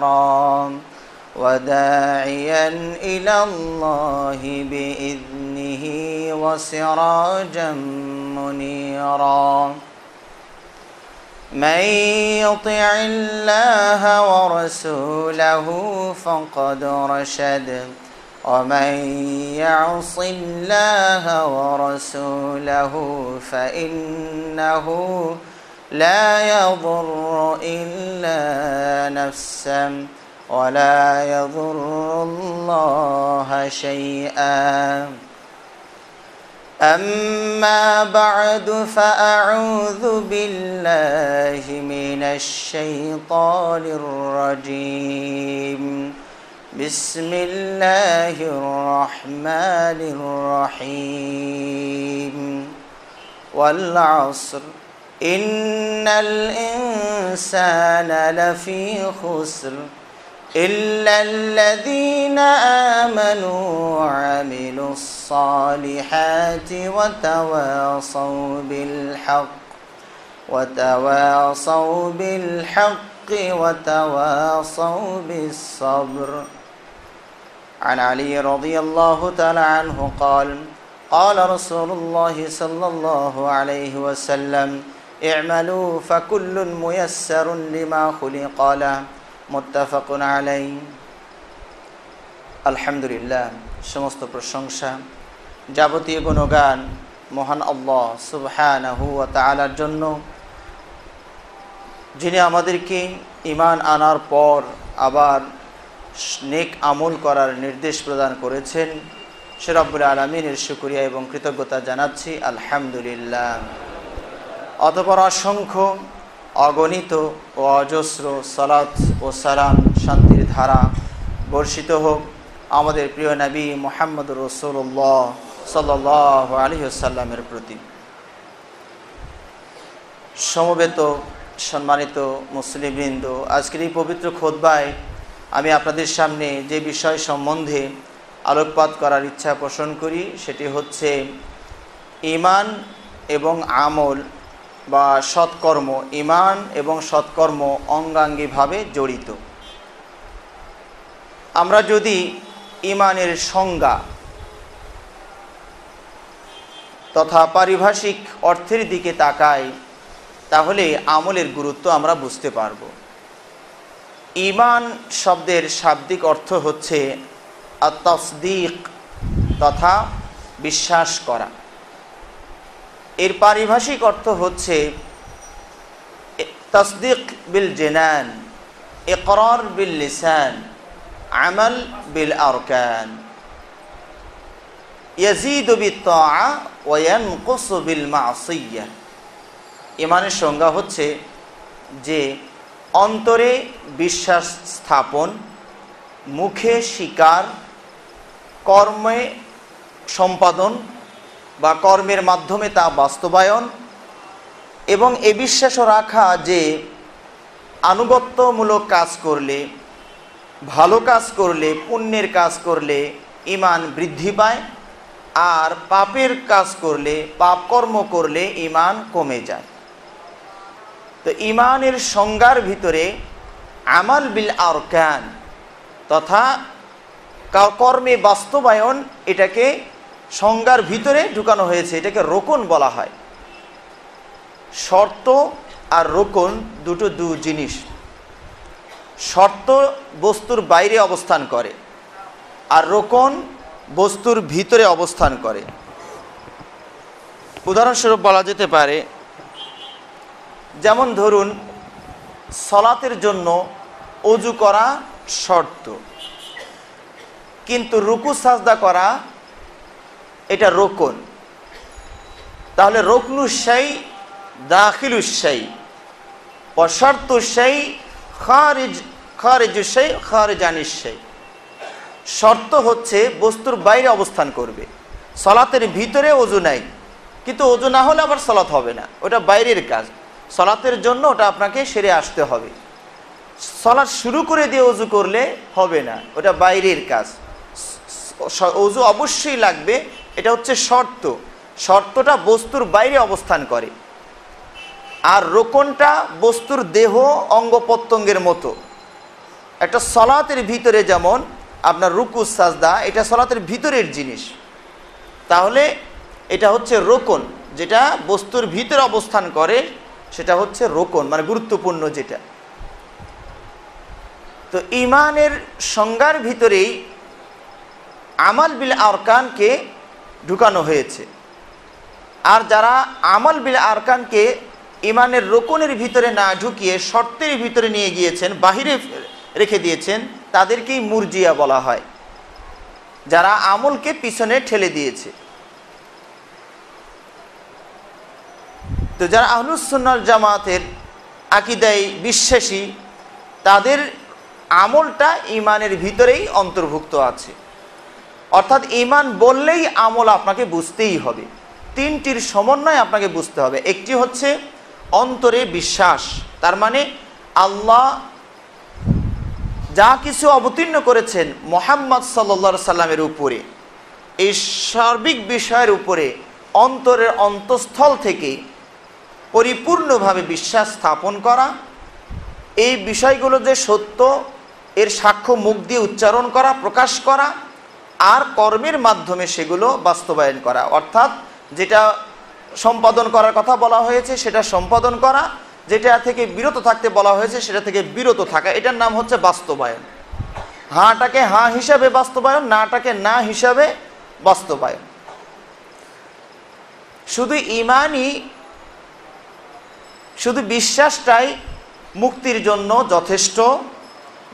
حرام وداعيا إلى الله بإذنه وسراجا منيرا. من يطع الله ورسوله فقد رشد ومن يعص الله ورسوله فإنه لا يضر إلا نفسا ولا يضر الله شيئا. أما بعد فأعوذ بالله من الشيطان الرجيم. بسم الله الرحمن الرحيم. والعصر إن الإنسان لفي خسر إلا الذين آمنوا وعملوا الصالحات وتواصوا بالحق وتواصوا بالحق وتواصوا بالصبر عن علي رضي الله تعالى عنه قال قال رسول الله صلى الله عليه وسلم اعملوا فكل ميسر لما خلق له মুত্তাফাক আলাই আলহামদুলিল্লাহ সমস্ত প্রশংসা যাবতীয় গুণগান মহান আল্লাহ সুবহানাহু ওয়া তাআলার জন্য যিনি আমাদেরকে ইমান আনার পর আবার নেক আমল করার নির্দেশ প্রদান করেছেন সে রব্বুল আলমিনের শুক্রিয়া এবং কৃতজ্ঞতা জানাচ্ছি আলহামদুলিল্লাহ অতপর অসংখ্য অগণিত ও অজস্র সলাৎ ও সালাম শান্তির ধারা বর্ষিত হোক। আমাদের প্রিয় নবী মোহাম্মদ রসুল্লাহ সাল আলী সাল্লামের প্রতি। সমবেত, সম্মানিত মুসলিমবৃন্দ আজকের এই পবিত্র খোদবায় আমি আপনাদের সামনে যে বিষয় সম্বন্ধে আলোকপাত করার ইচ্ছা পোষণ করি, সেটি হচ্ছে ইমান এবং আমল বা সৎকর্ম ইমান এবং সৎকর্ম অঙ্গাঙ্গিভাবে জড়িত। আমরা যদি ইমানের সংজ্ঞা তথা পারিভাষিক অর্থের দিকে তাকাই, তাহলে আমলের গুরুত্ব আমরা বুঝতে পারব। ইমান শব্দের শাব্দিক অর্থ হচ্ছে আত্মসদিক তথা বিশ্বাস করা। এর পারিভাষিক অর্থ হচ্ছে তসদিক বিল জেনান একরর বিল লিসান, আমল বিল আরকান। ইয়াজিদ ওয়ান বিল মাসিয়া। ইমানের সংজ্ঞা হচ্ছে যে অন্তরে বিশ্বাস স্থাপন, মুখে স্বীকার, কর্মে সম্পাদন বা কর্মের মাধ্যমে তা বাস্তবায়ন এবং এ বিশ্বাসও রাখা যে আনুগত্যমূলক কাজ করলে, ভালো কাজ করলে, পুণ্যের কাজ করলে ইমান বৃদ্ধি পায় আর পাপের কাজ করলে, পাপ কর্ম করলে ইমান কমে যায়। তো ইমানের সংজ্ঞার ভিতরে আমাল বিল আরকান তথা কর্মে বাস্তবায়ন এটাকে সংজ্ঞার ভিতরে ঢুকানো হয়েছে, এটাকে রোকন বলা হয়। শর্ত আর রোকন দুটো দু জিনিস। শর্ত বস্তুর বাইরে অবস্থান করে আর রোকন বস্তুর ভিতরে অবস্থান করে। উদাহরণস্বরূপ বলা যেতে পারে, যেমন ধরুন, সলাতের জন্য অজু করা শর্ত, কিন্তু রুকু সাজদা করা এটা রোকন। তাহলে রোকনুসাই দাখিলুসাই অশর্ত সেই খারিজ খারিজ সেই খারিজ আনিস সেই শর্ত হচ্ছে বস্তুর বাইরে অবস্থান করবে। সলাতের ভিতরে অজু নাই। কিন্তু অজু না হলে আবার সলাৎ হবে না। ওটা বাইরের কাজ। সলাতের জন্য ওটা আপনাকে সেরে আসতে হবে। সলাৎ শুরু করে দিয়ে অজু করলে হবে না। ওটা বাইরের কাজ। অজু অবশ্যই লাগবে এটা হচ্ছে শর্ত। শর্তটা বস্তুর বাইরে অবস্থান করে। আর রোকনটা বস্তুর দেহ অঙ্গ প্রত্যঙ্গের মতো। একটা সলাতের ভিতরে যেমন আপনার রুকু, সাজদা, এটা সলাতের ভিতরের জিনিস। তাহলে এটা হচ্ছে রোকন, যেটা বস্তুর ভিতরে অবস্থান করে, সেটা হচ্ছে রোকন মানে গুরুত্বপূর্ণ যেটা। তো ইমানের সংজ্ঞার ভিতরেই আমাল বিল আরকানকে ঢুকানো হয়েছে। আর যারা আমল বিল আরকানকে ইমানের রোকনের ভিতরে না ঢুকিয়ে শর্তের ভিতরে নিয়ে গিয়েছেন, বাহিরে রেখে দিয়েছেন, তাদেরকেই মুরজিয়া বলা হয়। যারা আমলকে পিছনে ঠেলে দিয়েছে। তো যারা আহলুসুন্নাল জামাতের আকিদাই বিশ্বাসী, তাদের আমলটা ইমানের ভিতরেই অন্তর্ভুক্ত আছে। অর্থাৎ ইমান বললেই আমল আপনাকে বুঝতেই হবে। তিনটির সমন্বয় আপনাকে বুঝতে হবে। একটি হচ্ছে অন্তরে বিশ্বাস। তার মানে আল্লাহ যা কিছু অবতীর্ণ করেছেন মোহাম্মদ সাল্লা সাল্লামের উপরে, এই সার্বিক বিষয়ের উপরে, অন্তরের অন্তঃস্থল থেকে পরিপূর্ণভাবে বিশ্বাস স্থাপন করা, এই বিষয়গুলো যে সত্য, এর সাক্ষ্য মুখ দিয়ে উচ্চারণ করা, প্রকাশ করা আর কর্মের মাধ্যমে সেগুলো বাস্তবায়ন করা। অর্থাৎ যেটা সম্পাদন করার কথা বলা হয়েছে, সেটা সম্পাদন করা, যেটা থেকে বিরত থাকতে বলা হয়েছে, সেটা থেকে বিরত থাকা, এটার নাম হচ্ছে বাস্তবায়ন। হাঁটাকে হাঁ হিসাবে বাস্তবায়ন, নাটাকে না হিসাবে বাস্তবায়ন। শুধু ইমানই, শুধু বিশ্বাসটাই মুক্তির জন্য যথেষ্ট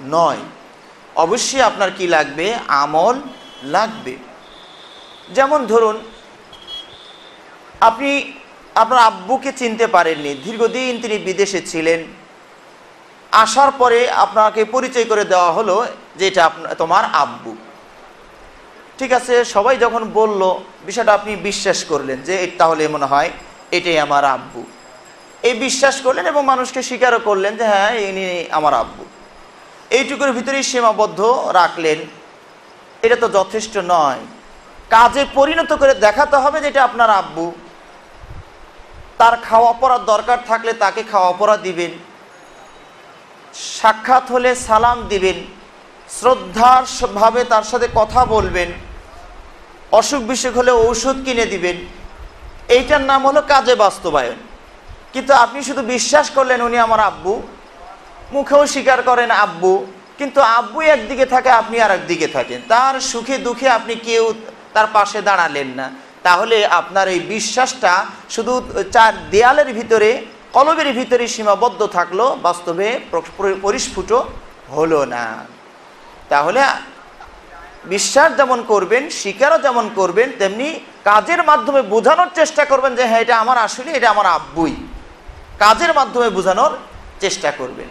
নয়। অবশ্যই আপনার কি লাগবে? আমল লাগবে। যেমন ধরুন, আপনি, আপনার আব্বুকে চিনতে পারেননি, দীর্ঘদিন তিনি বিদেশে ছিলেন। আসার পরে আপনাকে পরিচয় করে দেওয়া হলো যে এটা তোমার আব্বু। ঠিক আছে, সবাই যখন বলল, বিষয়টা আপনি বিশ্বাস করলেন যে তাহলে মনে হয় এটাই আমার আব্বু। এই বিশ্বাস করলেন এবং মানুষকে স্বীকারও করলেন যে হ্যাঁ ইনি আমার আব্বু। এইটুকুর ভিতরেই সীমাবদ্ধ রাখলেন। এটা তো যথেষ্ট নয়। কাজে পরিণত করে দেখাতে হবে যে এটা আপনার আব্বু। তার খাওয়া পড়ার দরকার থাকলে তাকে খাওয়া পড়া দিবেন। সাক্ষাৎ হলে সালাম দিবেন। শ্রদ্ধার ভাবে তার সাথে কথা বলবেন। অসুখ বিসুখ হলে ঔষধ কিনে দিবেন। এইটার নাম হলো কাজে বাস্তবায়ন। কিন্তু আপনি শুধু বিশ্বাস করলেন উনি আমার আব্বু। মুখেও স্বীকার করেন আব্বু। কিন্তু আব্বু একদিকে থাকে, আপনি আর একদিকে থাকেন। তার সুখে দুঃখে আপনি কেউ তার পাশে দাঁড়ালেন না। তাহলে আপনার এই বিশ্বাসটা শুধু চার দেয়ালের ভিতরে কলবের ভিতরে সীমাবদ্ধ থাকল, বাস্তবে প্র- প্র- পরিস্ফুট হলো না। তাহলে বিশ্বাস যেমন করবেন, স্বীকারও যেমন করবেন, তেমনি কাজের মাধ্যমে বোঝানোর চেষ্টা করবেন যে হ্যাঁ এটা আমার আসলে, এটা আমার আব্বুই। কাজের মাধ্যমে বোঝানোর চেষ্টা করবেন।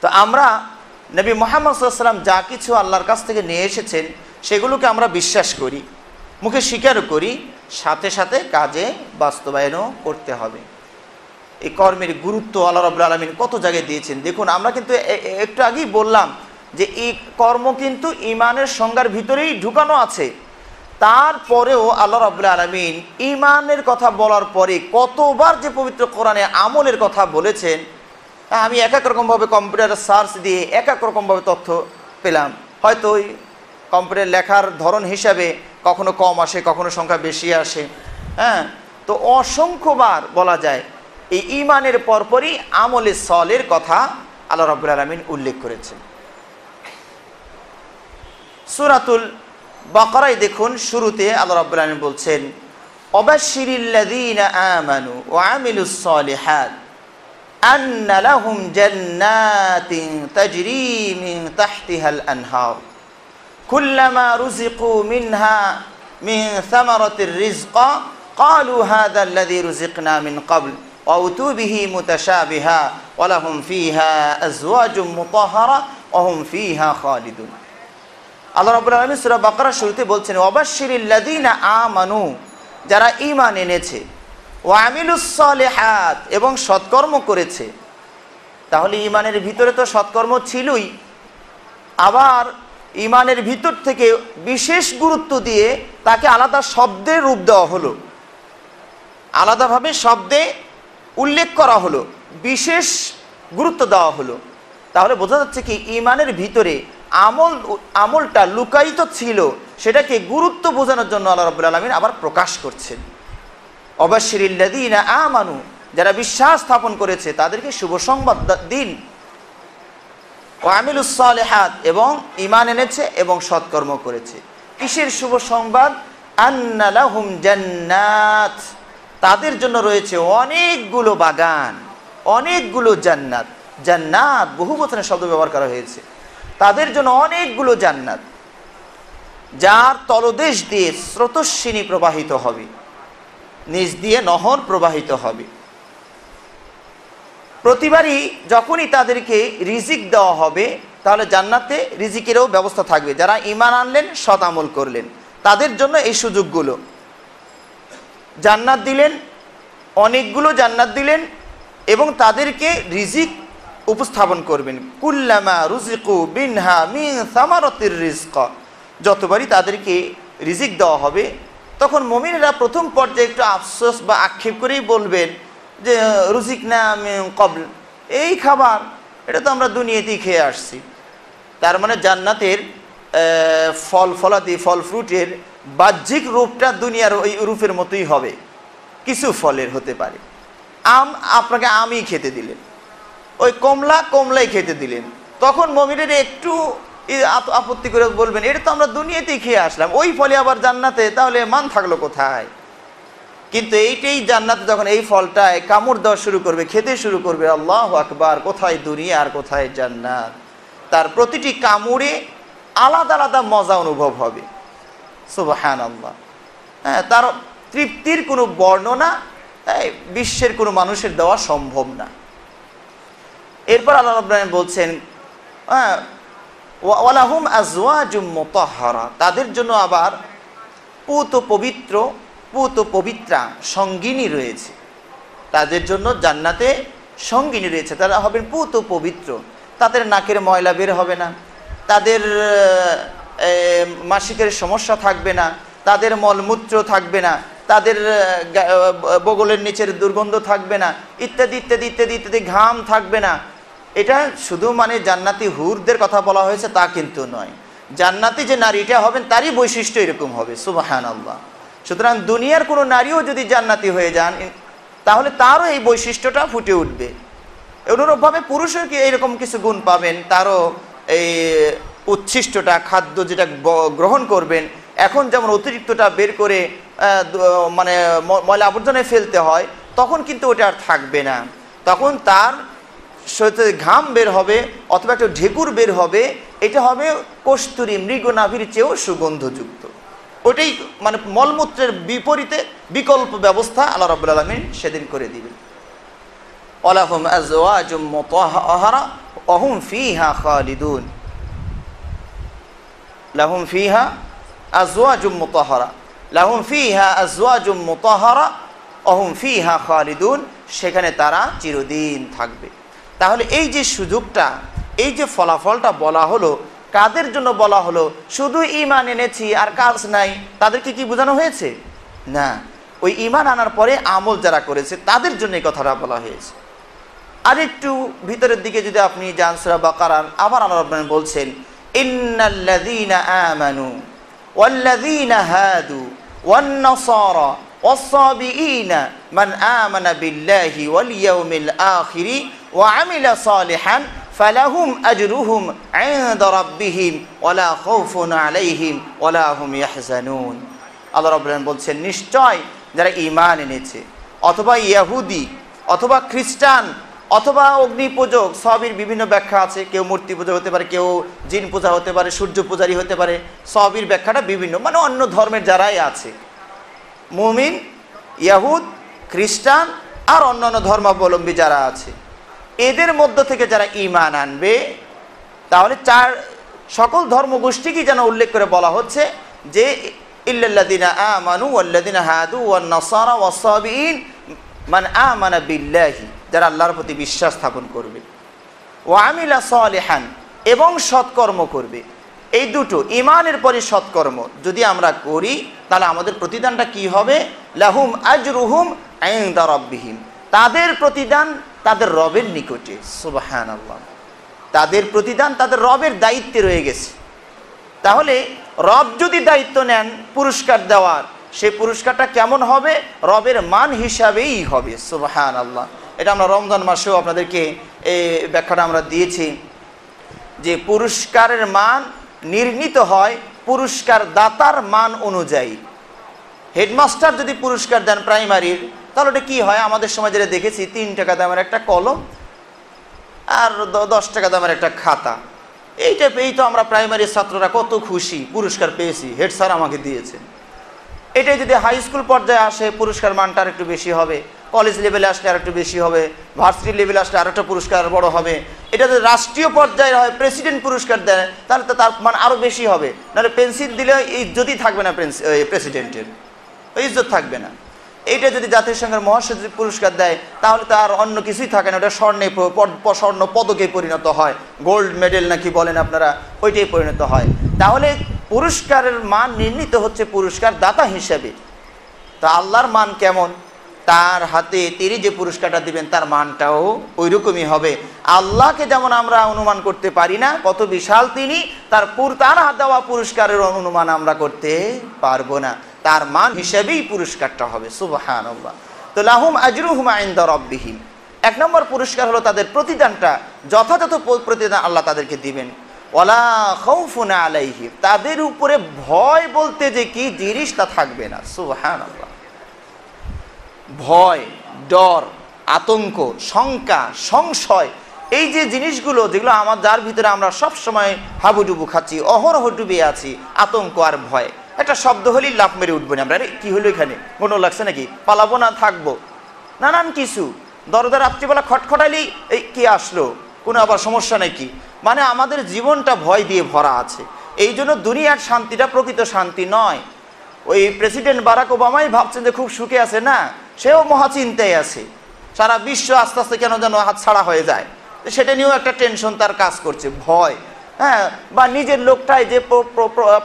তো আমরা নবী মোহাম্মদ সাল্লাম যা কিছু আল্লাহর কাছ থেকে নিয়ে এসেছেন, সেগুলোকে আমরা বিশ্বাস করি। মুখে স্বীকারও করি, সাথে সাথে কাজে বাস্তবায়নও করতে হবে। এই কর্মের গুরুত্ব আল্লাহ রব আলমিন কত জায়গায় দিয়েছেন? দেখুন, আমরা কিন্তু একটু আগেই বললাম যে এই কর্ম কিন্তু ইমানের সংজ্ঞার ভিতরেই ঢুকানো আছে। তারপরেও আল্লাহ রবুল্লা আলমিন ইমানের কথা বলার পরে কতবার যে পবিত্র কোরআনে আমলের কথা বলেছেন আমি এক এক রকমভাবে কম্পিউটারে সার্চ দিয়ে এক এক রকমভাবে তথ্য পেলাম। হয়তো ওই কম্পিউটার লেখার ধরন হিসাবে কখনো কম আসে, কখনো সংখ্যা বেশি আসে। হ্যাঁ? তো অসংখ্যবার বলা যায়, এই ইমানের পরপরই আমলে সলের কথা আল্লাহ রব্বুল আলমিন উল্লেখ করেছেন। সুরাতুল বাকরাই দেখুন, শুরুতে আল্লাহ রাব্বুল আলামিন বলছেন অবাশিরিল্লাযীনা আমানু ওয়া আমিলুস সালিহাত আন্না লাহুম জান্নাতিন তাজরি মিন তাহতিহাল আনহার কুল্লামা রুজিকু মিনহা মিন সামারাতির রিজকা قالوا هذا الذي رزقنا من قبل অউতুবিহি মুতাশাবিহা ওয়ালাহুম ফিহা আজওয়াজুম মুতাহহারা ওয়াহুম ফিহা খালিদুন আল্লাহ রাব্বুল আলামিন সূরা বাকারা শুরুতে বলছেন ওয়াবাশশিরিল্লাযীনা আমানু যারা ঈমান এনেছে সালিহাত, এবং সৎকর্ম করেছে। তাহলে ঈমানের ভিতরে তো সৎকর্ম ছিলই। আবার ঈমানের ভিতর থেকে বিশেষ গুরুত্ব দিয়ে তাকে আলাদা শব্দের রূপ দেওয়া হলো। আলাদাভাবে শব্দে উল্লেখ করা হলো, বিশেষ গুরুত্ব দেওয়া হলো। তাহলে বোঝা যাচ্ছে কি ইমানের ভিতরে আমল, আমলটা লুকায়িত ছিল, সেটাকে গুরুত্ব বোঝানোর জন্য আল্লাহ রবুল আলমিন আবার প্রকাশ করছেন। অবশ্যিরিল্লাদিনা আমানু, যারা বিশ্বাস স্থাপন করেছে, তাদেরকে শুভ সংবাদ দিন। ও আমিলুসলেহাত এবং ইমান এনেছে এবং সৎকর্ম করেছে। কিসের শুভ সংবাদ? আন্নালাহুম জান্নাত। তাদের জন্য রয়েছে অনেকগুলো বাগান, অনেকগুলো জান্নাত। জান্নাত বহু বচনের শব্দ ব্যবহার করা হয়েছে। তাদের জন্য অনেকগুলো জান্নাত, যার তলদেশ দিয়ে স্রোতস্বিনী প্রবাহিত হবে। নিচ দিয়ে নহর প্রবাহিত হবে। প্রতিবারই যখনই তাদেরকে রিজিক দেওয়া হবে, তাহলে জান্নাতে রিজিকেরও ব্যবস্থা থাকবে। যারা ইমান আনলেন, সৎ আমল করলেন। তাদের জন্য এই সুযোগগুলো। জান্নাত দিলেন, অনেকগুলো জান্নাত দিলেন এবং তাদেরকে রিজিক উপস্থাপন করবেন। কুল্লামা রুজিকু বিনহা মিন সামারতির রিজক। যতবারই তাদেরকে রিজিক দেওয়া হবে তখন মমিনেরা প্রথম পর্যায়ে একটু আফসোস বা আক্ষেপ করেই বলবেন যে, রুজিক না কবল। এই খাবার, এটা তো আমরা দুনিয়াতেই খেয়ে আসছি। তার মানে জান্নাতের ফল ফলাদি, ফল ফ্রুটের বাহ্যিক রূপটা দুনিয়ার ওই রূপের মতোই হবে। কিছু ফলের হতে পারে। আম আপনাকে আমই খেতে দিলেন। ওই কমলা কমলাই খেতে দিলেন। তখন মমিনের একটু আপত্তি করে বলবেন, এটা তো আমরা দুনিয়াতেই খেয়ে আসলাম, ওই ফলে আবার জান্নাতে, তাহলে মান থাকল কোথায়? কিন্তু এইটাই জান্নাতে যখন এই ফলটায় কামড় দেওয়া শুরু করবে, খেতে শুরু করবে, আল্লাহ আকবার, কোথায় দুনিয়া আর কোথায় জান্নাত? তার প্রতিটি কামড়ে আলাদা আলাদা মজা অনুভব হবে। সুবাহান আল্লাহ হ্যাঁ তার তৃপ্তির কোনো বর্ণনা বিশ্বের কোনো মানুষের দেওয়া সম্ভব না। এরপর আল্লাহ বলছেন হ্যাঁ ওয়ালাহুম তাদের জন্য আবার পুত পবিত্র, পুত পবিত্রা সঙ্গিনী রয়েছে। তাদের জন্য জান্নাতে সঙ্গিনী রয়েছে। তারা হবেন পুত পবিত্র। তাদের নাকের ময়লা বের হবে না। তাদের মাসিকের সমস্যা থাকবে না। তাদের মলমূত্র থাকবে না। তাদের বগলের নিচের দুর্গন্ধ থাকবে না। ইত্যাদি ইত্যাদি ইত্যাদি ইত্যাদি ঘাম থাকবে না। এটা শুধু মানে জান্নাতি হুরদের কথা বলা হয়েছে তা কিন্তু নয়। জান্নাতি যে নারীটা হবেন, তারই বৈশিষ্ট্য এরকম হবে সুবাহান আল্লাহ সুতরাং দুনিয়ার কোনো নারীও যদি জান্নাতি হয়ে যান, তাহলে তারও এই বৈশিষ্ট্যটা ফুটে উঠবে। অনুরূপভাবে পুরুষও কি এরকম কিছু গুণ পাবেন? তারও এই উচ্ছিষ্টটা, খাদ্য যেটা গ্রহণ করবেন, এখন যেমন অতিরিক্তটা বের করে মানে ময়লা আবর্জনায় ফেলতে হয়, তখন কিন্তু ওটা আর থাকবে না। তখন তার শরীর ঘাম বের হবে অথবা একটা ঢেকুর বের হবে, এটা হবে কস্তুরি মৃগনাভির চেয়েও সুগন্ধযুক্ত। ওটাই মানে মলমূত্রের বিপরীতে বিকল্প ব্যবস্থা আল্লাহ রাবুল আলমিন সেদিন করে দিবেন। অলাহুম অহুম অহুম সেখানে তারা চিরদিন থাকবে। তাহলে এই যে সুযোগটা, এই যে ফলাফলটা বলা হলো, কাদের জন্য বলা হলো? শুধু ইমান এনেছি আর কাজ নাই, তাদেরকে কি বোঝানো হয়েছে? না, ওই ইমান আনার পরে আমল যারা করেছে, তাদের জন্য এই কথাটা বলা হয়েছে। আর একটু ভিতরের দিকে যদি আপনি যান, সুরা বাকারান আবার আল্লাহ আপনার বলছেন, ইন্নাল্লাযীনা আমানু ওয়াল্লাযীনা হাদু ওয়ান-নাসারা ওয়াস-সাবিঈনা মান আমানা বিল্লাহি ওয়াল ইয়াউমিল আখিরি ও আমিলা সালেহান ফালাহুম আজরুহুম আইনদরাব্বিহিম ওলা খৌফুন আলাইহিম ওলা হুম ইয়াহজানুন। আল্লাহ রবুল্লাহ বলছেন, নিশ্চয় যারা ঈমান এনেছে, অথবা ইয়াহুদি, অথবা খ্রিস্টান, অথবা অগ্নি পূজক বিভিন্ন ব্যাখ্যা আছে, কেউ মূর্তি পূজা হতে পারে, কেউ জিন পূজা হতে পারে, সূর্য পূজারি হতে পারে, সবের ব্যাখ্যাটা বিভিন্ন মানে অন্য ধর্মের যারাই আছে। মুমিন, ইয়াহুদ, খ্রিস্টান, আর অন্যান্য ধর্মাবলম্বী যারা আছে। এদের মধ্য থেকে যারা ইমান আনবে, তাহলে চার সকল ধর্মগোষ্ঠীকে যেন উল্লেখ করে বলা হচ্ছে যে যারা আল্লাহর প্রতি বিশ্বাস স্থাপন করবে। এবং সৎকর্ম করবে। এই দুটো ইমানের পরে সৎকর্ম। যদি আমরা করি, তাহলে আমাদের প্রতিদানটা কি হবে? লাহুম আইন্দা রব্বিহিম। তাদের প্রতিদান তাদের রবের নিকটে সুবাহান আল্লাহ তাদের প্রতিদান, তাদের রবের দায়িত্বে রয়ে গেছে। তাহলে রব যদি দায়িত্ব নেন পুরস্কার দেওয়ার সেই পুরস্কারটা কেমন হবে? রবের মান হিসাবেই হবে সুবাহান আল্লাহ এটা আমরা রমজান মাসেও আপনাদেরকে এই ব্যাখ্যাটা আমরা দিয়েছি যে পুরস্কারের মান নির্ণীত হয় পুরস্কার দাতার মান অনুযায়ী। হেডমাস্টার যদি পুরস্কার দেন প্রাইমারির তাহলে ওটা কী হয়? আমাদের সময় যেটা দেখেছি, তিন টাকা দামের একটা কলম আর দশ টাকা দামের একটা খাতা। এইটা পেয়েই তো আমরা প্রাইমারি ছাত্ররা কত খুশি, পুরস্কার পেয়েছি, হেড স্যার আমাকে দিয়েছেন। এটাই যদি হাই স্কুল পর্যায়ে আসে, পুরস্কার মানটা আর একটু বেশি হবে কলেজ লেভেলে আসলে আর একটু বেশি হবে ভার্সিটি লেভেলে আসলে আর একটা পুরস্কার বড় হবে। এটা যদি রাষ্ট্রীয় পর্যায়ে হয় প্রেসিডেন্ট পুরস্কার দেয়, তাহলে তো তার মান আরও বেশি হবে। নাহলে পেন্সিল দিলে ইজ্জতই থাকবে না প্রেসিডেন্টের ইজ্জত থাকবে না। এইটা যদি জাতিসংঘের মহাসচিব পুরস্কার দেয়, তাহলে তো আর অন্য কিছুই থাকে না। ওটা স্বর্ণে স্বর্ণ পদকে পরিণত হয়। গোল্ড মেডেল নাকি বলেন আপনারা, ওইটাই পরিণত হয়। তাহলে পুরস্কারের মান নির্ণীত হচ্ছে পুরস্কার দাতা হিসেবে। তা আল্লাহর মান কেমন? তার হাতে তিনি যে পুরস্কারটা দিবেন, তার মানটাও ওই রকমই হবে। আল্লাহকে যেমন আমরা অনুমান করতে পারি না, কত বিশাল তিনি, তার তার হাত দেওয়া পুরস্কারের অনুমান আমরা করতে পারব না। তার মান হিসেবেই পুরস্কারটা হবে সুবাহান এক নম্বর পুরস্কার হলো তাদের প্রতিদানটা, যথাযথ প্রতিদান আল্লাহ তাদেরকে দিবেন। ওলা খৌফুনা আলাইহিম, তাদের উপরে ভয় বলতে যে কি জিনিস তা থাকবে না সুবাহান ভয়, ডর, আতঙ্ক, শঙ্কা, সংশয়, এই যে জিনিসগুলো যেগুলো আমার যার ভিতরে আমরা সব সময় হাবুডুবু খাচ্ছি, অহরহ ডুবে আছি, আতঙ্ক আর ভয়। একটা শব্দ হলেই লাভ মেরে উঠবো না আমরা। আরে, কি হলো এখানে? কোনো লাগছে নাকি? পালাবো না, থাকব। নানান কিছু। দরজা রাত্রিবেলা খটখটাইলেই এই কি আসলো? কোনো আবার সমস্যা নাকি? মানে আমাদের জীবনটা ভয় দিয়ে ভরা আছে। এই জন্য দুনিয়ার শান্তিটা প্রকৃত শান্তি নয়। ওই প্রেসিডেন্ট বারাক ওবামাই ভাবছেন যে খুব সুখে আছে, না? সেও মহাচিন্তায় আছে। সারা বিশ্ব আস্তে আস্তে কেন যেন হাত ছাড়া হয়ে যায়। সেটা নিয়েও একটা টেনশন তার কাজ করছে, ভয়। হ্যাঁ বা নিজের লোকটাই যে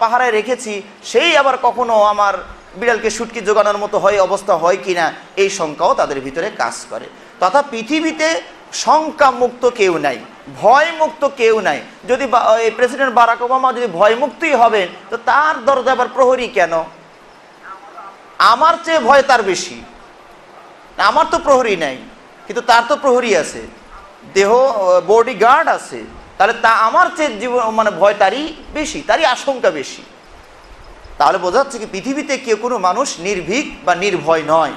পাহারায় রেখেছি, সেই আবার কখনো আমার বিড়ালকে সুটকি জোগানোর মতো হয়, অবস্থা হয় কিনা, এই শঙ্কাও তাদের ভিতরে কাজ করে। তথা পৃথিবীতে শঙ্কা মুক্ত কেউ নাই ভয় মুক্ত কেউ নাই। যদি প্রেসিডেন্ট বারাক ওবামা যদি ভয় মুক্তই হবেন, তো তার দরজা আবার প্রহরী কেন? আমার চেয়ে ভয় তার বেশি। আমার তো প্রহরী নাই, কিন্তু তার তো প্রহরী আছে। দেহ বডি গার্ড আছে। তাহলে তা আমার চেয়ে জীবন মানে ভয় তারই বেশি, তারই আশঙ্কা বেশি। তাহলে বোঝা যাচ্ছে কি পৃথিবীতে কেউ কোনো মানুষ নির্ভীক বা নির্ভয় নয়।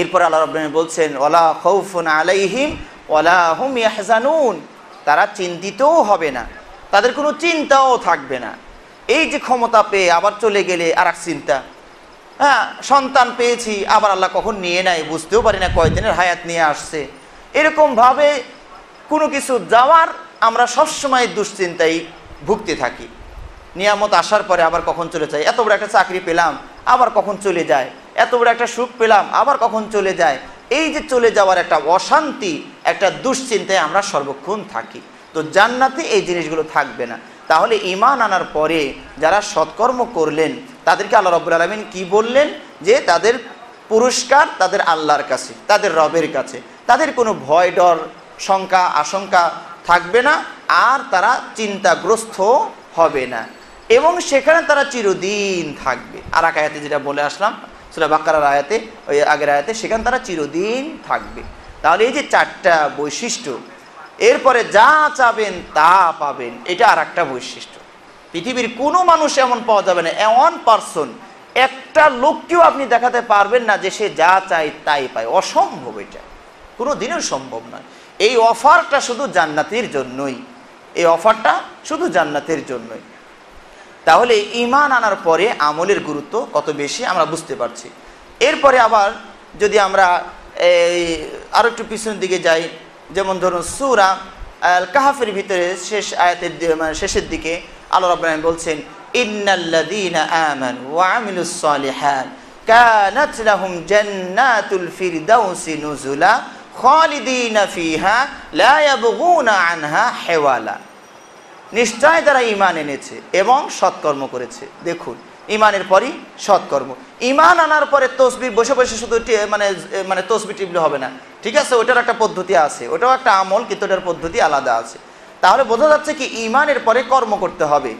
এরপর আল্লাহ রব্বানি বলছেন ওলা খৌফুন আলাইহিম ওলা হুম ইয়াহজানুন। তারা চিন্তিতও হবে না, তাদের কোনো চিন্তাও থাকবে না। এই যে ক্ষমতা পেয়ে আবার চলে গেলে আর এক চিন্তা। হ্যাঁ সন্তান পেয়েছি, আবার আল্লাহ কখন নিয়ে নেয় বুঝতেও পারি না, কয়দিনের হায়াত নিয়ে আসছে। এরকমভাবে কোনো কিছু যাওয়ার আমরা সবসময় দুশ্চিন্তায় ভুগতে থাকি। নিয়ামত আসার পরে আবার কখন চলে যায়? এত বড় একটা চাকরি পেলাম, আবার কখন চলে যায়? এত বড় একটা সুখ পেলাম, আবার কখন চলে যায়? এই যে চলে যাওয়ার একটা অশান্তি, একটা দুশ্চিন্তায় আমরা সর্বক্ষণ থাকি। তো জান্নাতে এই জিনিসগুলো থাকবে না। তাহলে ইমান আনার পরে যারা সৎকর্ম করলেন, তাদেরকে আল্লাহ রব্বুল আলমিন কি বললেন? যে তাদের পুরস্কার তাদের আল্লাহর কাছে, তাদের রবের কাছে। তাদের কোনো ভয় ডর শঙ্কা, আশঙ্কা থাকবে না, আর তারা চিন্তাগ্রস্ত হবে না। এবং সেখানে তারা চিরদিন থাকবে। আর এক আয়াতে যেটা বলে আসলাম সেটা বাক্কার আয়াতে, ওই আগের আয়াতে, সেখানে তারা চিরদিন থাকবে। তাহলে এই যে চারটা বৈশিষ্ট্য, এরপরে যা চাবেন তা পাবেন, এটা আর একটা বৈশিষ্ট্য। পৃথিবীর কোনো মানুষ এমন পাওয়া যাবে না, এমন পার্সন একটা লোককেও আপনি দেখাতে পারবেন না যে সে যা চায় তাই পায়। অসম্ভব এটা। কোনো দিনও সম্ভব নয়। এই অফারটা শুধু জান্নাতের জন্যই। এই অফারটা শুধু জান্নাতের জন্যই। তাহলে ইমান আনার পরে আমলের গুরুত্ব কত বেশি আমরা বুঝতে পারছি। এরপরে আবার যদি আমরা এই আরও একটু পিছনের দিকে যাই, যেমন ধরুন সুরা কাহাফের ভিতরে শেষ আয়াতের মানে শেষের দিকে আল্লাহ রাব্বুল বলছেন সালিহাত কানাত লাহুম জান্নাতুল ফিরদাউসি নুজুলা নিশ্চয় তারা ইমান এনেছে এবং সৎকর্ম করেছে। দেখুন ইমানের পরই সৎকর্ম। ইমান আনার পরে তসবি বসে বসে শুধু মানে মানে তসবি টিপলে হবে না। ঠিক আছে, ওটার একটা পদ্ধতি আছে, ওটাও একটা আমল, কিন্তু ওটার পদ্ধতি আলাদা আছে। তাহলে বোঝা যাচ্ছে কি ইমানের পরে কর্ম করতে হবে। ই-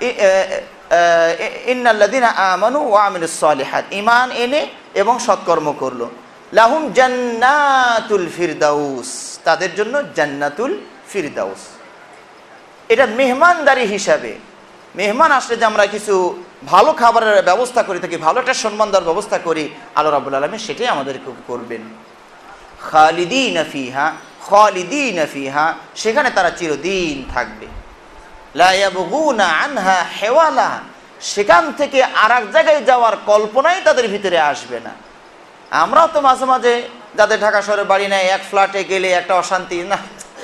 এ- এ- এ- ইন্নাল্লাযীনা আমানু ওয়া আমিলুস সালিহাত। ঈমান এনে এবং সৎকর্ম করল। লাহুম জান্নাতুল ফিরদাউস। তাদের জন্য জান্নাতুল ফিরদাউস। এটা মেহমানদারি হিসাবে। মেহমান আসলে যে আমরা কিছু ভালো খাবারের ব্যবস্থা করে থাকি ভালো একটা সম্মান দেওয়ার ব্যবস্থা করি, আল্লাহ রাবুল আলমী সেটাই আমাদেরকে করবেন। খালিদিন ফিহা খালিদিন ফিহা, সেখানে তারা চিরদিন থাকবে। আনহা হেওয়ালা। সেখান থেকে আর জায়গায় যাওয়ার কল্পনাই তাদের ভিতরে আসবে না। আমরাও তো মাঝে মাঝে যাদের ঢাকা শহরে বাড়ি নেয় এক ফ্ল্যাটে গেলে একটা অশান্তি, না,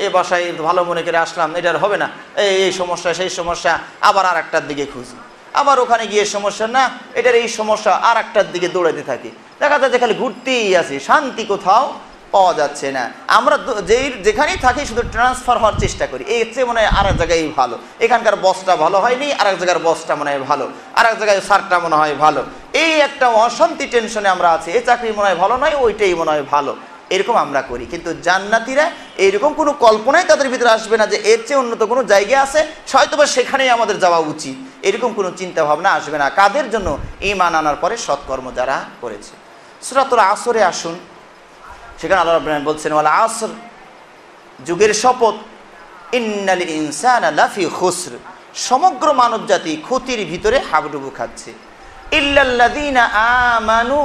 এ বাসায় ভালো মনে করে আসলাম এটার হবে না, এই এই সমস্যা, সেই সমস্যা, আবার আর একটার দিকে খুঁজি। আবার ওখানে গিয়ে সমস্যা, না, এটার এই সমস্যা আর একটার দিকে দৌড়াতে থাকি। দেখা যাচ্ছে খালি ঘুরতেই আছি, শান্তি কোথাও পাওয়া যাচ্ছে না। আমরা যেই যেখানেই থাকি শুধু ট্রান্সফার হওয়ার চেষ্টা করি। এর চেয়ে মনে হয় আর এক জায়গায় ভালো। এখানকার বসটা ভালো হয়নি আর এক জায়গার বসটা মনে হয় ভালো। আর এক জায়গায় সারটা মনে হয় ভালো। এই একটা অশান্তি টেনশনে আমরা আছি। এই চাকরি মনে হয় ভালো নয়, ওইটাই মনে হয় ভালো। এরকম আমরা করি। কিন্তু জান্নাতিরা এইরকম কোনো কল্পনাই তাদের ভিতরে আসবে না যে এর চেয়ে উন্নত কোনো জায়গা আছে, হয়তোবা সেখানেই আমাদের যাওয়া উচিত। এরকম কোনো চিন্তা ভাবনা আসবে না। কাদের জন্য ইমান আনার পরে সৎকর্ম যারা করেছে? সেটা সুরাতুল আসরে আসুন। সেখানে আল্লাহ বলছেন, ওয়ালা আসর, যুগের শপথ, ইন্নাল ইনসান লাফি খুসর, সমগ্র মানব জাতি ক্ষতির ভিতরে হাবডুবু খাচ্ছে। ইল্লাল্লাযীনা আমানু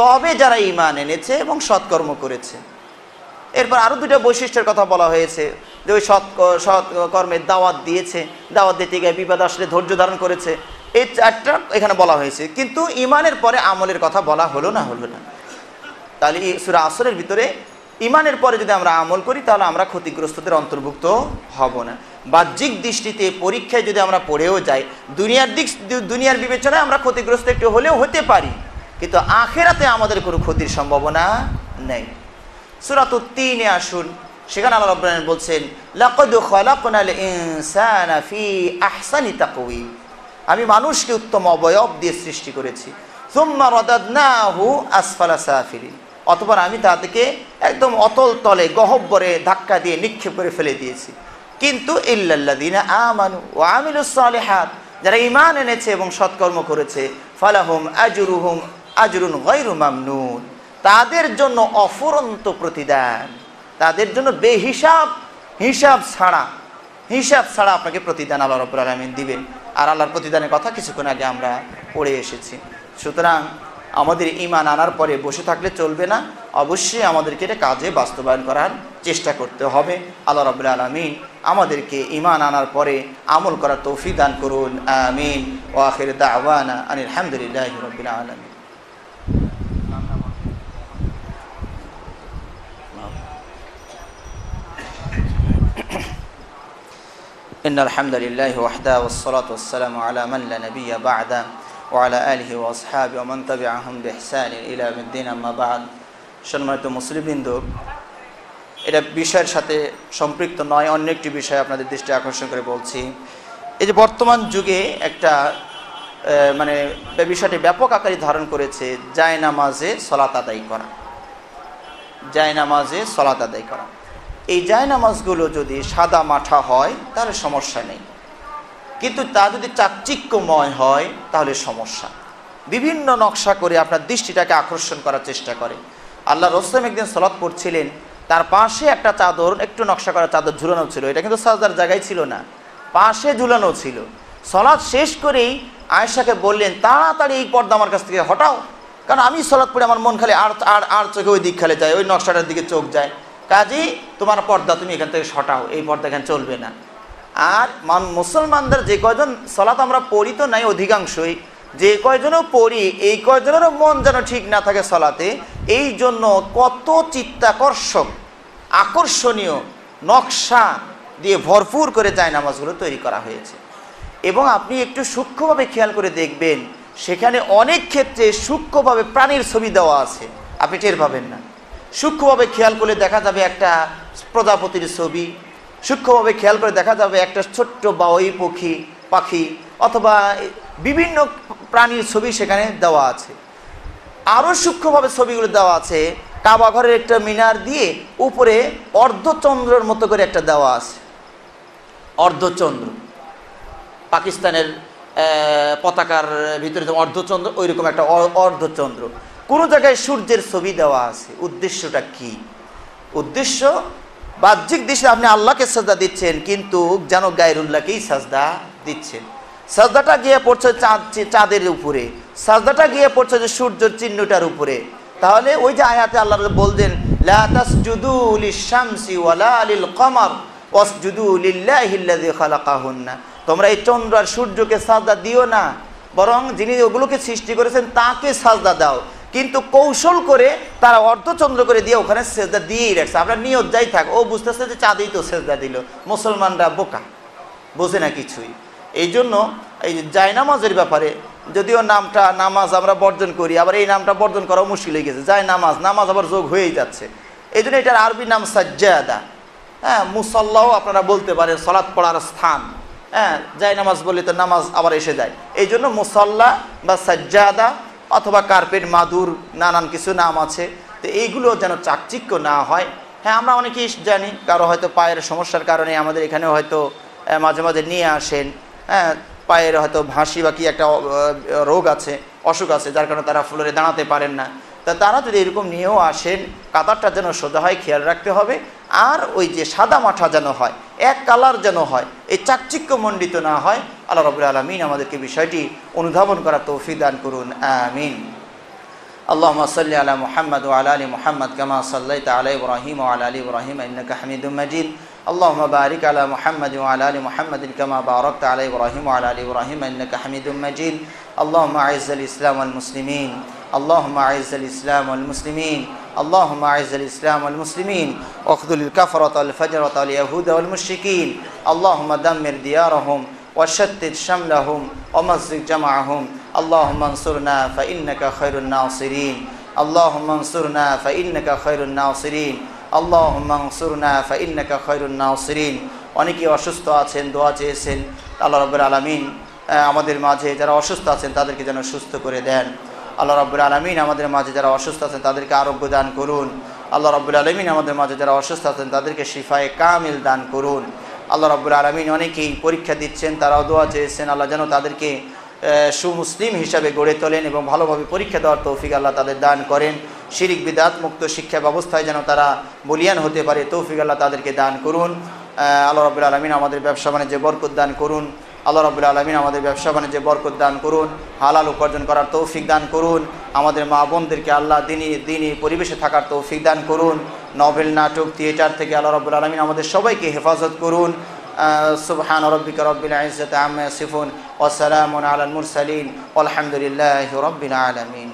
তবে যারা ঈমান এনেছে এবং সৎকর্ম করেছে। এরপর আরও দুটো বৈশিষ্ট্যের কথা বলা হয়েছে, যে ওই সৎ সৎ কর্মের দাওয়াত দিয়েছে, দাওয়াত দিতে গিয়ে বিপদ আসলে ধৈর্য ধারণ করেছে। এই চারটা এখানে বলা হয়েছে, কিন্তু ইমানের পরে আমলের কথা বলা হলো না হলো না। তাহলে এই সুরা আসরের ভিতরে ইমানের পরে যদি আমরা আমল করি, তাহলে আমরা ক্ষতিগ্রস্তদের অন্তর্ভুক্ত হব না। বাহ্যিক দৃষ্টিতে পরীক্ষায় যদি আমরা পড়েও যাই, দুনিয়ার দিক, দুনিয়ার বিবেচনায় আমরা ক্ষতিগ্রস্ত একটু হলেও হতে পারি। কিন্তু আখেরাতে আমাদের কোনো ক্ষতির সম্ভাবনা নেই। সুরাত তিনে আসুন, সেখানে আল্লাহ রাব্বুল আলামিন বলছেন আহসানি তাকওয়িম। আমি মানুষকে উত্তম অবয়ব দিয়ে সৃষ্টি করেছি। সুম্মা রাদাদনাহু আসফালা সাফিলিন। অতঃপর আমি তাদেরকে একদম অতল তলে গহব্বরে ধাক্কা দিয়ে নিক্ষেপ করে ফেলে দিয়েছি। কিন্তু ইল্লাল্লাযিনা আমানু ওয়া আমিলুস সালিহাত, যারা ইমান এনেছে এবং সৎকর্ম করেছে, ফালাহুম আজরুহুম আজরুন গায়রু মামনুন। তাদের জন্য অফুরন্ত প্রতিদান। তাদের জন্য বেহিসাব, হিসাব ছাড়া হিসাব ছাড়া আপনাকে প্রতিদান আল্লাহ রব্বুল আলমিন দিবেন। আর আল্লাহর প্রতিদানের কথা কিছুক্ষণ আগে আমরা পড়ে এসেছি। সুতরাং আমাদের ইমান আনার পরে বসে থাকলে চলবে না অবশ্যই আমাদেরকে এটা কাজে বাস্তবায়ন করার চেষ্টা করতে হবে আল্লাহ রবুল্লা আলমিন আমাদেরকে ইমান আনার পরে আমল করার তৌফিক দান করুন আমিন ও আখির দাওয়ানা আনিল আলহামদুলিল্লাহ রবিল আলমিন إن الحمد لله وحده والصلاة والسلام على من لا نبي بعده ওয়ালা আলহি ওয়াসহাব ওমান তাবি আহম বেহসান ইলামুদ্দিন আম্মা বাদ সম্মানিত মুসলিমবৃন্দ, এটা বিষয়ের সাথে সম্পৃক্ত নয়, অন্য একটি বিষয় আপনাদের দৃষ্টি আকর্ষণ করে বলছি। এই যে বর্তমান যুগে একটা মানে বিষয়টি ব্যাপক আকারে ধারণ করেছে জায় নামাজে সলাত আদায় করা। জায় নামাজে সলাত আদায় করা। এই জায় নামাজগুলো যদি সাদা মাঠা হয়, তাহলে সমস্যা নেই। কিন্তু তা যদি চাকচিক্যময় হয়, তাহলে সমস্যা। বিভিন্ন নকশা করে আপনার দৃষ্টিটাকে আকর্ষণ করার চেষ্টা করে। আল্লাহ রসলাম একদিন সলাৎ পড়ছিলেন, তার পাশে একটা চাদর, একটু নকশা করা চাদর ঝুলানো ছিল। এটা কিন্তু সাজদার জায়গায় ছিল না। পাশে ঝুলানো ছিল। সলাৎ শেষ করেই আয়েশাকে বললেন, তাড়াতাড়ি এই পর্দা আমার কাছ থেকে হটাও। কারণ আমি সলাৎ পড়ে আমার মন খালি আর আর আর চোখে ওই দিক খালে যায়, ওই নকশাটার দিকে চোখ যায়। কাজেই তোমার পর্দা তুমি এখান থেকে সটাও এই পর্দা এখানে চলবে না। আর মুসলমানদের যে কয়জন, সলাত আমরা পড়ি তো নাই অধিকাংশই, যে কয়জনও পড়ি, এই কয়জনেরও মন যেন ঠিক না থাকে সলাতে, এই জন্য কত চিত্তাকর্ষক, আকর্ষণীয় নকশা দিয়ে ভরপুর করে যায় নামাজগুলো তৈরি করা হয়েছে। এবং আপনি একটু সূক্ষ্মভাবে খেয়াল করে দেখবেন, সেখানে অনেক ক্ষেত্রে সূক্ষ্মভাবে প্রাণীর ছবি দেওয়া আছে, আপনি টের পাবেন না। সূক্ষ্মভাবে খেয়াল করলে দেখা যাবে একটা প্রজাপতির ছবি সূক্ষ্মভাবে খেয়াল করে দেখা যাবে একটা ছোট্ট বাওয়ি পক্ষী, পাখি অথবা বিভিন্ন প্রাণীর ছবি সেখানে দেওয়া আছে। আরও সূক্ষ্মভাবে ছবিগুলো দেওয়া আছে। কাবা ঘরের একটা মিনার দিয়ে উপরে অর্ধচন্দ্রের মতো করে একটা দেওয়া আছে। অর্ধচন্দ্র। পাকিস্তানের পতাকার ভিতরে অর্ধচন্দ্র ওই রকম একটা অর্ধচন্দ্র। কোনো জায়গায় সূর্যের ছবি দেওয়া আছে। উদ্দেশ্যটা কি? উদ্দেশ্য বাহ্যিক দৃশ্যে আপনি আল্লাহকে সাজদা দিচ্ছেন, কিন্তু যেন গায়রুল্লাহকেই সাজদা দিচ্ছেন। সাজদাটা গিয়ে পড়ছে চাঁদ, চাঁদের উপরে। সাজদাটা গিয়ে পড়ছে যে সূর্যের চিহ্নটার উপরে। তাহলে ওই যে আয়াতে আল্লাহ খালাকাহুন্না। তোমরা এই চন্দ্র আর সূর্যকে সাজদা দিও না, বরং যিনি ওগুলোকে সৃষ্টি করেছেন তাকে সাজদা দাও। কিন্তু কৌশল করে তারা অর্ধচন্দ্র করে দিয়ে ওখানে সেজদা দিয়েই রাখছে। আমরা নিয়ত যাই থাক। ও বুঝতেছে যে চাঁদেই তো সেজদা দিল। মুসলমানরা বোকা। বোঝে না কিছুই। এই জন্য এই জায়নামাজের ব্যাপারে যদিও নামটা নামাজ আমরা বর্জন করি, আবার এই নামটা বর্জন করাও মুশকিল হয়ে গেছে। যায় নামাজ নামাজ আবার যোগ হয়েই যাচ্ছে। এই জন্য এটার আরবি নাম সাজ্জাদা। হ্যাঁ মুসল্লাও আপনারা বলতে পারেন সলাৎ পড়ার স্থান। হ্যাঁ যাই নামাজ বললে তো নামাজ আবার এসে যায়। এই জন্য মুসল্লা বা সাজ্জাদা অথবা কার্পেট মাদুর, নানান কিছু নাম আছে, তো এইগুলো যেন চাকচিক্য না হয়। হ্যাঁ আমরা অনেকেই জানি, কারও হয়তো পায়ের সমস্যার কারণে আমাদের এখানে হয়তো মাঝে মাঝে নিয়ে আসেন। হ্যাঁ পায়ের হয়তো ভাসি বা কি একটা রোগ আছে, অসুখ আছে, যার কারণে তারা ফ্লোরে দাঁড়াতে পারেন না। তা তারা যদি এরকম নিয়েও আসেন, কাতারটা যেন সোজা হয়, খেয়াল রাখতে হবে। আর ওই যে সাদা মাঠা যেন হয় এক কালার যেন হয় এই চাকচিক্য মণ্ডিত না হয় আল্লাহ রবুল আলমিন আমাদেরকে বিষয়টি অনুধাবন করার তৌফিক দান করুন আমিন اللهم صل على محمد وعلى ال محمد كما صليت على ابراهيم وعلى ال ابراهيم انك حميد مجيد اللهم بارك على محمد وعلى ال محمد كما باركت على ابراهيم وعلى ال ابراهيم انك حميد مجيد اللهم اعز الاسلام والمسلمين اللهم اعز الاسلام والمسلمين اللهم اعز الاسلام والمسلمين واخذل الكفرة والفجرة واليهود والمشركين اللهم دمر ديارهم وشتت شملهم ومزق جمعهم اللهم انصرنا فإنك خير الناصرين اللهم انصرنا فإنك خير الناصرين اللهم انصرنا فإنك خير الناصرين অনেকে অসুস্থ আছেন দোয়া চেয়েছেন আল্লাহ রব্বুল আলমিন আমাদের মাঝে যারা অসুস্থ আছেন তাদেরকে যেন সুস্থ করে দেন আল্লাহ রব্বুল আলমিন আমাদের মাঝে যারা অসুস্থ আছেন তাদেরকে আরোগ্য দান করুন। আল্লাহ রব্বুল আলমিন আমাদের মাঝে যারা অসুস্থ আছেন তাদেরকে শিফায়ে কামিল দান করুন। আল্লাহ রব্বুল আলমিন অনেকেই পরীক্ষা দিচ্ছেন, তারাও দোয়া চেয়েছেন, আল্লাহ যেন তাদেরকে সুমুসলিম হিসাবে গড়ে তোলেন এবং ভালোভাবে পরীক্ষা দেওয়ার তৌফিক আল্লাহ তাদের দান করেন। শিরিক, বিদাত মুক্ত শিক্ষা ব্যবস্থায় যেন তারা বলিয়ান হতে পারে, তৌফিক আল্লাহ তাদেরকে দান করুন। আল্লাহ রব্বুল আলমিন আমাদের ব্যবসা বাণিজ্যে বরকত করুন। আল্লাহ রবুল্লা আলমিন আমাদের ব্যবসা বাণিজ্যে বরকত দান করুন, হালাল উপার্জন করার তৌফিক দান করুন, আমাদের মা বোনদেরকে আল্লাহ দিনই দিনই পরিবেশে থাকার তৌফিক দান করুন, নভেল নাটক, থিয়েটার থেকে আল্লাহ রবুল্লা আলমিন আমাদের সবাইকে হেফাজত করুন। সুবহান রব্বিক রব্বিল ইজ্জত আম্মা সিফুন ওয়া সালামুন আলাল মুরসালিন রব্বিল আলমিন।